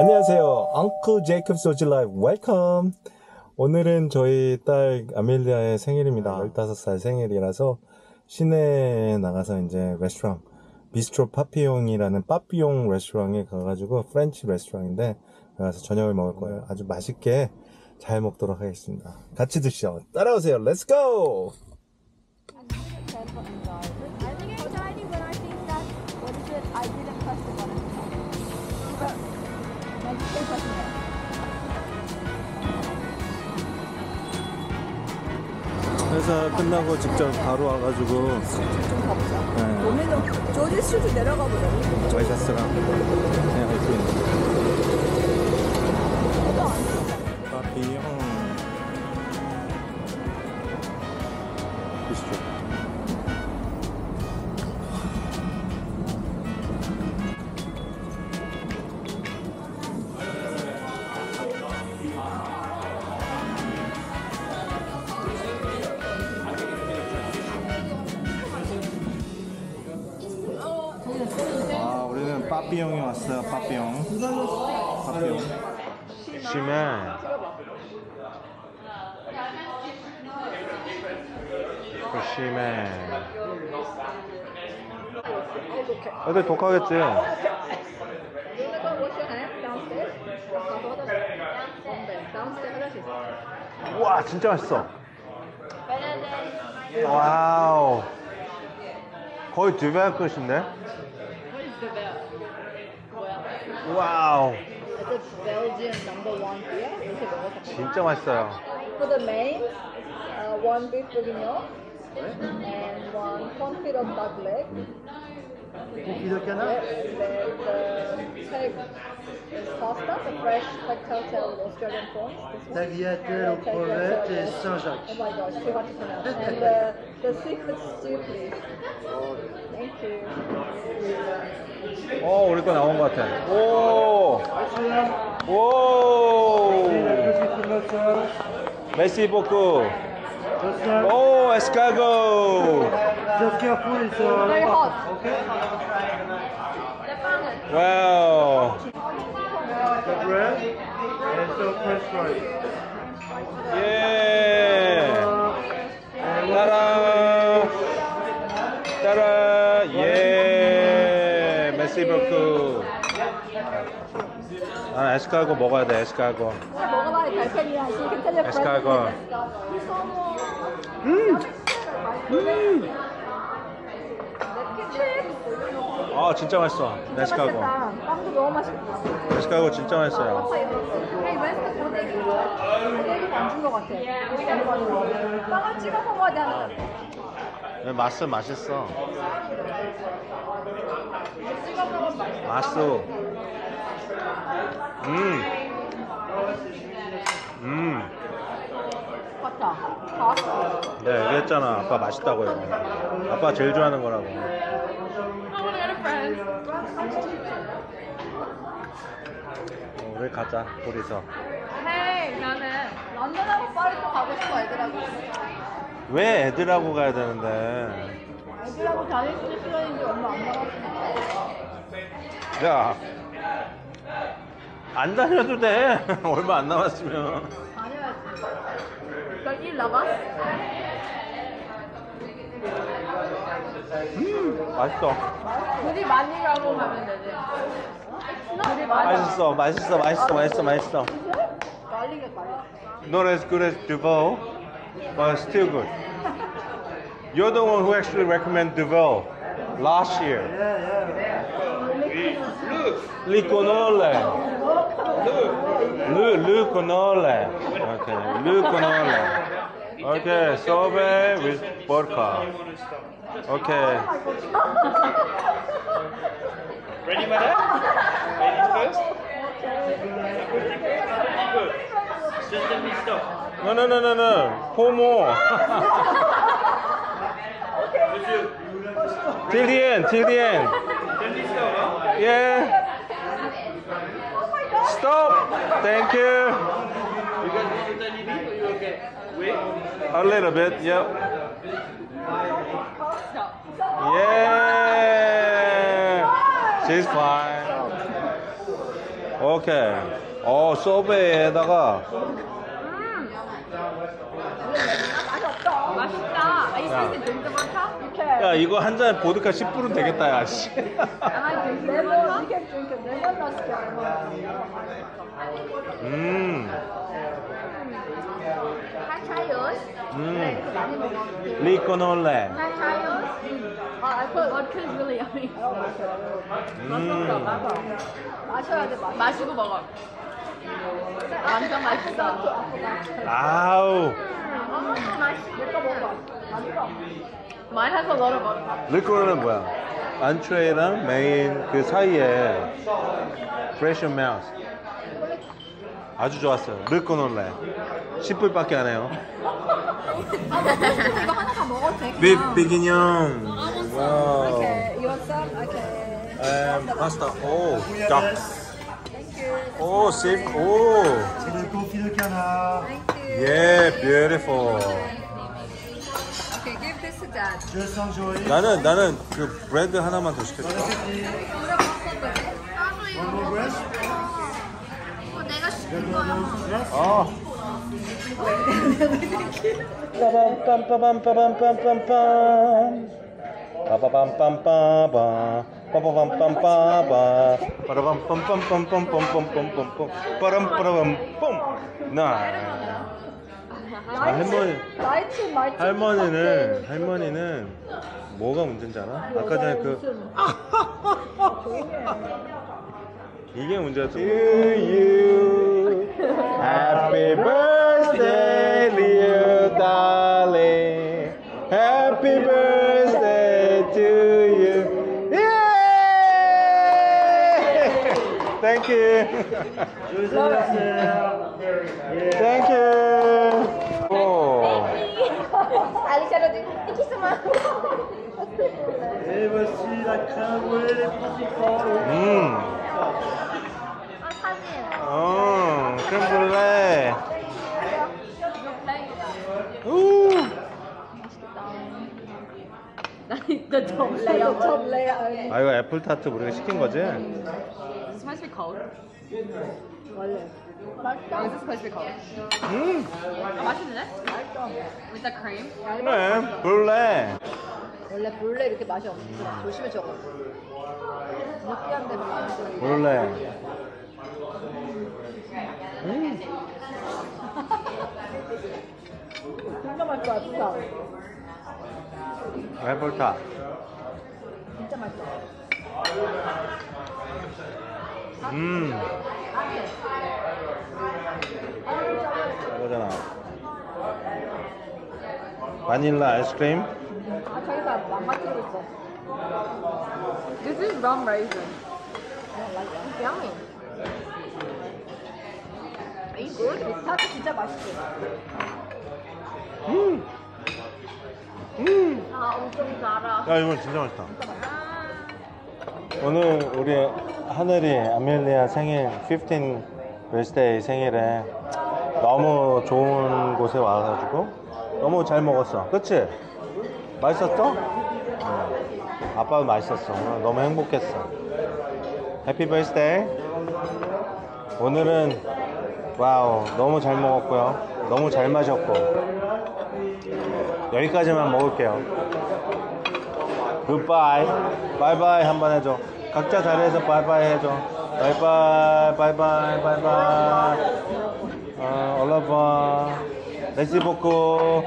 안녕하세요. Uncle Jacob's Aussie life welcome. 오늘은 저희 딸 아멜리아의 생일입니다. 15살 생일이라서 시내에 나가서 이제 레스토랑 Bistro Papillon이라는 빠삐용 레스토랑에 가가지고 French 레스토랑인데 가서 저녁을 먹을 거예요. 아주 맛있게 잘 먹도록 하겠습니다. 같이 드시죠. 따라오세요. Let's go! 회사 끝나고 직접 바로 와가지고 좀 가보자. 네, 오늘은 조지 스튜디오 내려가 보자. 와이셔츠랑 저도 안 돼. 빠삐용 비스트 빠삐용이 왔어요. 빠삐용. 빠삐용. 심해. 그 심해. 애들 독하겠지. 와, 진짜 맛있어. 와우. 거의 두배 끝인데? 와우. It's a Belgian number one beer. 이렇게 먹어서. 진짜 맛있어요. For the main, uh, one beef bourguignon and one confit of duck leg. Confit de canard And then the peg is pasta, the fresh peg telltale with Australian prawns. This one. Tagliatelle aux crevettes et Oh Saint-Jacques. my gosh, too hard to pronounce. And the, the seafood stew, please. Thank you. 어, 우리 거 나온 것 같아. 오! 오! 메시 보크. 오, 에스카고. Just careful, it's uh, Very hot. Okay. 와우. The bread and some french fries. 시 보크. 아, 에스카고 먹어야 돼, 에스카고. 먹어봐야 달팽이야. 이 괜찮을 에스카고. 음. 음. 아, 진짜 맛있어. 에스카고. 빵도 너무 맛있다. 에스카고 진짜 맛있어요. 고데기? 고데기 안준것 같아. 빵을 찍어 먹어야 돼 하는 네, 맛은 맛있어. 먹으면 맛있어. 맛수. 음. 음. 같아. 다. 네, 얘기했잖아. 아빠 맛있다고요. 아빠 제일 좋아하는 거라고. I wanna go to France. 어, 우리 가자, 둘이서. 헤이, 나는 런던하고 파리도 가고 싶어, 애들하고. 왜 애들하고 가야 되는데? 애들하고 다닐 수 있는 시간인지 얼마 안 남았으니까. 야. 안 다녀도 돼. 얼마 안 남았으면. 다녀야지. 그럼 일 나가? 음, 맛있어. 둘이 많이 가고 가면 되지. 둘이 많이 맛있어, 맛있어, 맛있어, 맛있어, 맛있어. 말리게 말려. Not as good as but it's still good. You're the one who actually recommended Duvel last year. Le Conole. Le, le Okay, Le Conole. Okay, sorbet with vodka. Okay. Ready, madam? Ladies first? Just let me stop. No, no, no, no, no. Four more. till the end, till the end. Yeah. Stop. Thank you. You you okay? Wait. A little bit. Yep. Yeah. She's fine. Okay. 어, 서베에다가 음. 맛있다. 아, 이 사이즈 너무 많다. 야, 이거 한 잔에 보드카 10불은 되겠다, 야, 씨. 아, 되게 많다. 음. Hachayos. 음. 리코놀레. Hachayos. Oh, I put vodka is really yummy. 음. 음. 마셔야 돼. 마시고 먹어. 완전 맛있어. 아우. lot of vodka. 리코놀레는 뭐야? 안트레이랑 메인 그 사이에 프레셔 마우스. 아주 좋았어요. 리코놀레. 10불밖에 안 해요. 아, 나 그래서 이거 하나 다 먹어도 돼. 빅 그냥. 비기뇽. 와우. Okay, you want some? Okay. 음, 파스타. 오. Thank you. 예, beautiful. Okay, give this to dad. 나는 나는 그 브레드 하나만 더 이거 이거 내가 시킨 거야. 아. 빠밤 빰빠밤 빠밤 빰빰빰빰 빠바밤 빰빠바 빠바밤빰빠바 빠라밤빰빰빰빰빰빰빰빰빰 빠람빠라밤 나 아, 할머니 라이트, 라이트. 할머니는 할머니는 뭐가 문제인지 알아? 아까 전에 그 이게 문제였어. To you, happy birthday, dear darling. Happy birthday you. Thank you. Oh. Thank you so much. Et voici la crème principaux. Oh, crème brûlée. 좀 레어, 톱 레어. 아 이거 애플 타트 우리가 시킨 거지? Is it supposed to be cold? 원래. Or is it supposed to be cold? 음. 아, 맛있는데? With the cream? 그래, 블레. 원래 블레 이렇게 맛이 없어. 조심해 저거. 느끼한데 좋아. 블레. 음. 진짜 맛있어, 진짜. 타. 진짜 맛있어. 음. 이거잖아. 바닐라 아이스크림. 아, 자기가 망가뜨리고 있어. This is rum raisin. Yummy. Are you good? 타트 진짜 맛있지. 음. 음. 아 엄청 달아. 야 이건 진짜 맛있다. 오늘 우리 하늘이 아멜리아 생일 15 birthday 생일에 너무 좋은 곳에 와가지고 너무 잘 먹었어. 그치? 맛있었어? 응. 아빠도 맛있었어. 너무 행복했어. Happy birthday. 오늘은 wow 너무 잘 먹었고요. 너무 잘 마셨고. 여기까지만 먹을게요. Goodbye bye bye 한번 해줘. 각자 자리에서 바이바이 해줘. 바이바이 바이바이 바이바이 어 올라봐 레시보코